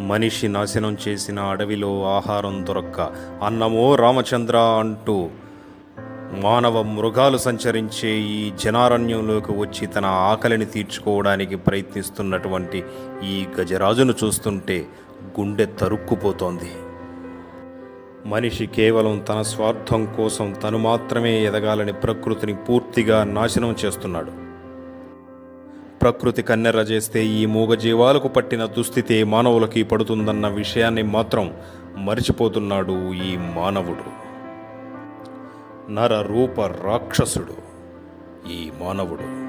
మనిషి నాశనం చేసిన అడవిలో ఆహారం దొరక్క. అన్నమో రామచంద్ర అంటూ మానవ మృగాలు సంచరించే ఈ జనారణ్యంలోకి వచ్చి తన ఆకలిని తీర్చుకోవడానికి ప్రయత్నిస్తున్నటువంటి ఈ గజరాజును చూస్తుంటే గుండె తరుక్కుపోతోంది. మనిషి కేవలం తన స్వార్థం కోసం తను మాత్రమే ఎదగాలని ప్రకృతిని పూర్తిగా నాశనం చేస్తున్నాడు. ప్రకృతి కన్నెర్ర చేస్తే ఈ మూగజీవాలకు పట్టిన దుస్థితి మానవులకి పడుతుందన్న విషయాన్ని మాత్రం మరిచిపోతున్నాడు ఈ మానవుడు. నర రూప రాక్షసుడు ఈ మానవుడు.